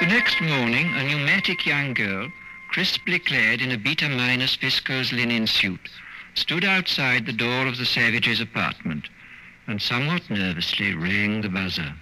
The next morning, a pneumatic young girl, crisply clad in a beta minus viscose linen suit, stood outside the door of the Savages' apartment and somewhat nervously rang the buzzer.